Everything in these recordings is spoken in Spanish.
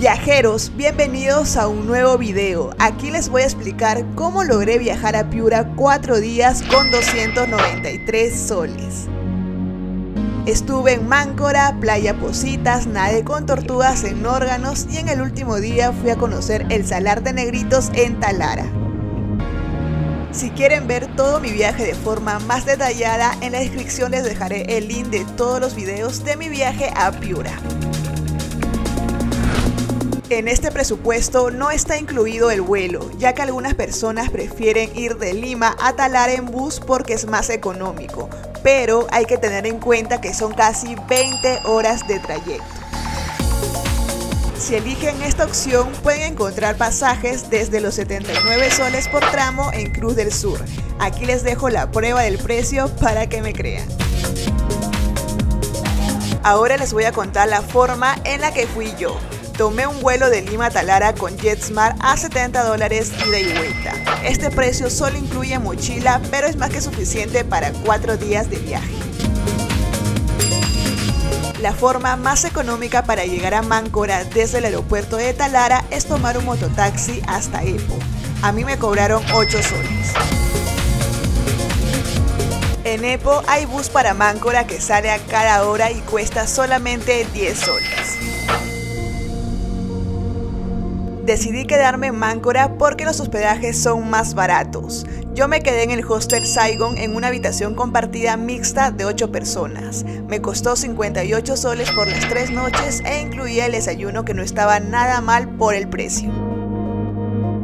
Viajeros, bienvenidos a un nuevo video. Aquí les voy a explicar cómo logré viajar a Piura 4 días con 293 soles. Estuve en Máncora, Playa Positas, nadé con tortugas en órganos y en el último día fui a conocer el Salar de Negritos en Talara. Si quieren ver todo mi viaje de forma más detallada, en la descripción les dejaré el link de todos los videos de mi viaje a Piura. En este presupuesto no está incluido el vuelo, ya que algunas personas prefieren ir de Lima a Talara en bus porque es más económico, pero hay que tener en cuenta que son casi 20 horas de trayecto. Si eligen esta opción pueden encontrar pasajes desde los 79 soles por tramo en Cruz del Sur. Aquí les dejo la prueba del precio para que me crean. Ahora les voy a contar la forma en la que fui yo. Tomé un vuelo de Lima a Talara con JetSmart a 70 dólares ida y vuelta. Este precio solo incluye mochila, pero es más que suficiente para 4 días de viaje. La forma más económica para llegar a Máncora desde el aeropuerto de Talara es tomar un mototaxi hasta Epo. A mí me cobraron 8 soles. En Epo hay bus para Máncora que sale a cada hora y cuesta solamente 10 soles decidí quedarme en Máncora porque los hospedajes son más baratos. Yo me quedé en el hostel Saigon en una habitación compartida mixta de 8 personas. Me costó 58 soles por las 3 noches e incluía el desayuno que no estaba nada mal por el precio.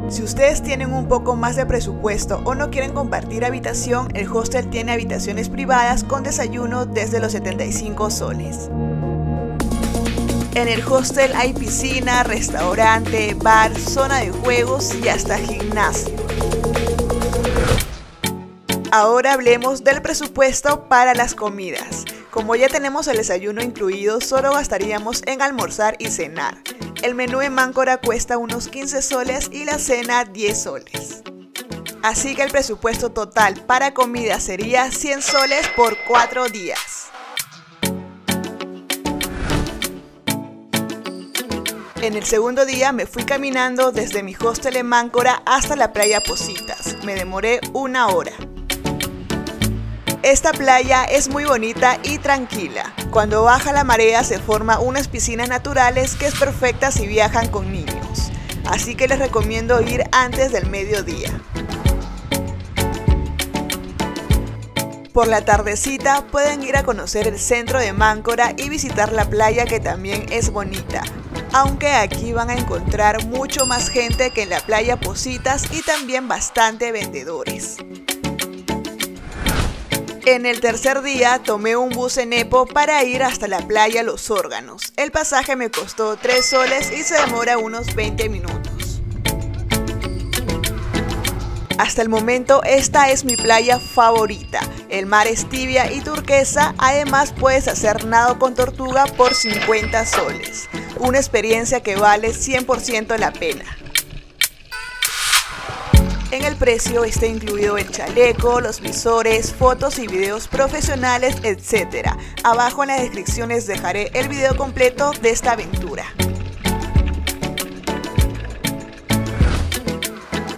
Si ustedes tienen un poco más de presupuesto o no quieren compartir habitación, el hostel tiene habitaciones privadas con desayuno desde los 75 soles. En el hostel hay piscina, restaurante, bar, zona de juegos y hasta gimnasio. Ahora hablemos del presupuesto para las comidas. Como ya tenemos el desayuno incluido, solo gastaríamos en almorzar y cenar. El menú en Máncora cuesta unos 15 soles y la cena 10 soles. Así que el presupuesto total para comida sería 100 soles por 4 días. En el segundo día me fui caminando desde mi hostel en Máncora hasta la playa Positas. Me demoré una hora. Esta playa es muy bonita y tranquila. Cuando baja la marea se forman unas piscinas naturales que es perfecta si viajan con niños. Así que les recomiendo ir antes del mediodía. Por la tardecita pueden ir a conocer el centro de Máncora y visitar la playa que también es bonita aunque aquí van a encontrar mucho más gente que en la playa Positas y también bastante vendedores. En el tercer día tomé un bus en Epo para ir hasta la playa Los Órganos. El pasaje me costó 3 soles y se demora unos 20 minutos. Hasta el momento esta es mi playa favorita. El mar es tibia y turquesa, además puedes hacer nado con tortuga por 50 soles una experiencia que vale 100% la pena. En el precio está incluido el chaleco, los visores, fotos y videos profesionales, etc. Abajo en las descripciones dejaré el video completo de esta aventura.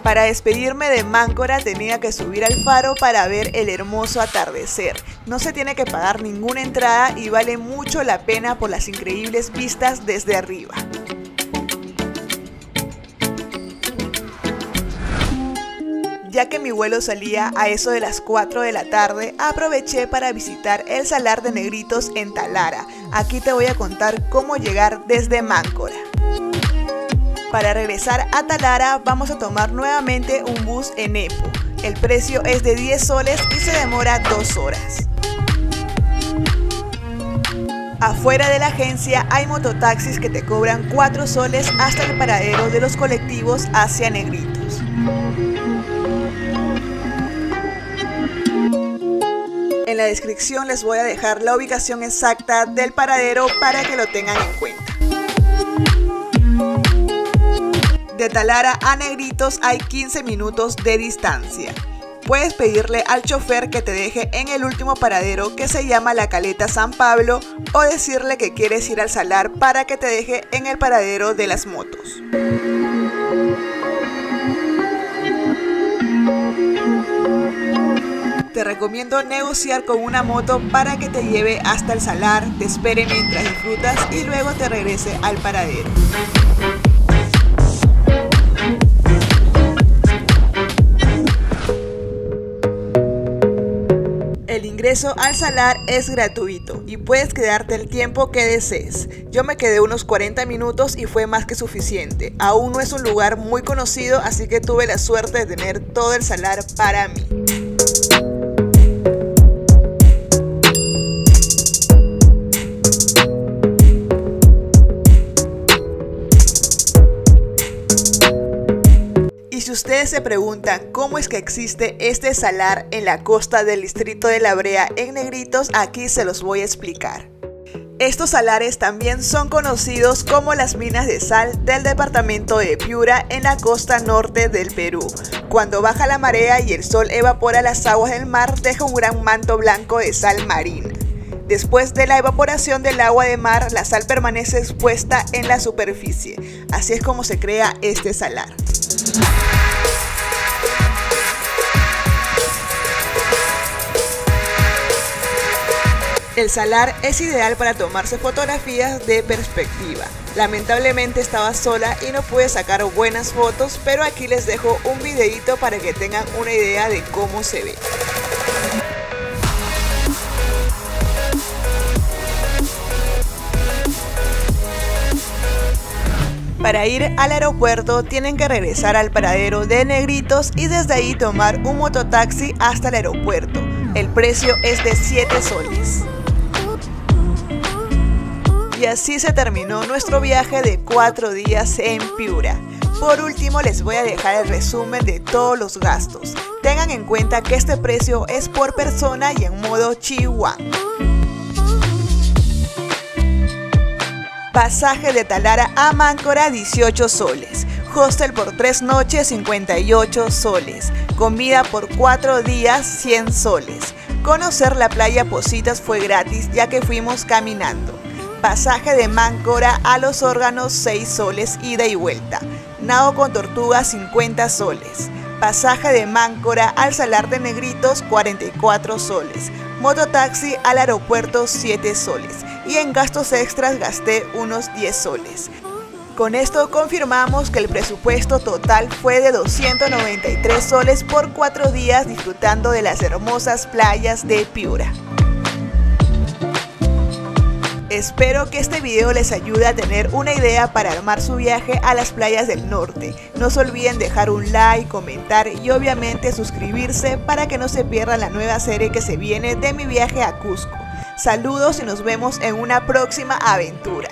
Para despedirme de Máncora tenía que subir al faro para ver el hermoso atardecer. No se tiene que pagar ninguna entrada y vale mucho la pena por las increíbles vistas desde arriba. Ya que mi vuelo salía a eso de las 4 de la tarde, aproveché para visitar el Salar de Negritos en Talara. Aquí te voy a contar cómo llegar desde Máncora. Para regresar a Talara vamos a tomar nuevamente un bus en EPO. El precio es de 10 soles y se demora 2 horas. Afuera de la agencia hay mototaxis que te cobran 4 soles hasta el paradero de los colectivos hacia Negritos. En la descripción les voy a dejar la ubicación exacta del paradero para que lo tengan en cuenta. De Talara a Negritos hay 15 minutos de distancia. Puedes pedirle al chofer que te deje en el último paradero que se llama la Caleta San Pablo o decirle que quieres ir al salar para que te deje en el paradero de las motos. Te recomiendo negociar con una moto para que te lleve hasta el salar, te espere mientras disfrutas y luego te regrese al paradero. Ingreso al salar es gratuito y puedes quedarte el tiempo que desees. Yo me quedé unos 40 minutos y fue más que suficiente. Aún no es un lugar muy conocido, así que tuve la suerte de tener todo el salar para mí. Si ustedes se preguntan cómo es que existe este salar en la costa del distrito de La Brea en negritos, aquí se los voy a explicar. Estos salares también son conocidos como las minas de sal del departamento de Piura en la costa norte del Perú. Cuando baja la marea y el sol evapora las aguas del mar, deja un gran manto blanco de sal marina. Después de la evaporación del agua de mar, la sal permanece expuesta en la superficie. Así es como se crea este salar. El salar es ideal para tomarse fotografías de perspectiva. Lamentablemente estaba sola y no pude sacar buenas fotos, pero aquí les dejo un videito para que tengan una idea de cómo se ve. Para ir al aeropuerto tienen que regresar al paradero de Negritos y desde ahí tomar un mototaxi hasta el aeropuerto. El precio es de 7 soles. Y así se terminó nuestro viaje de 4 días en Piura. Por último les voy a dejar el resumen de todos los gastos. Tengan en cuenta que este precio es por persona y en modo Chihuahua. Pasaje de Talara a Máncora 18 soles. Hostel por 3 noches 58 soles. Comida por 4 días 100 soles. Conocer la playa Positas fue gratis ya que fuimos caminando. Pasaje de Máncora a los órganos 6 soles ida y vuelta. Nado con tortuga 50 soles. Pasaje de Máncora al Salar de Negritos 44 soles. Mototaxi al aeropuerto 7 soles y en gastos extras gasté unos 10 soles. Con esto confirmamos que el presupuesto total fue de 293 soles por 4 días disfrutando de las hermosas playas de Piura. Espero que este video les ayude a tener una idea para armar su viaje a las playas del norte. No se olviden dejar un like, comentar y obviamente suscribirse para que no se pierdan la nueva serie que se viene de mi viaje a Cusco. Saludos y nos vemos en una próxima aventura.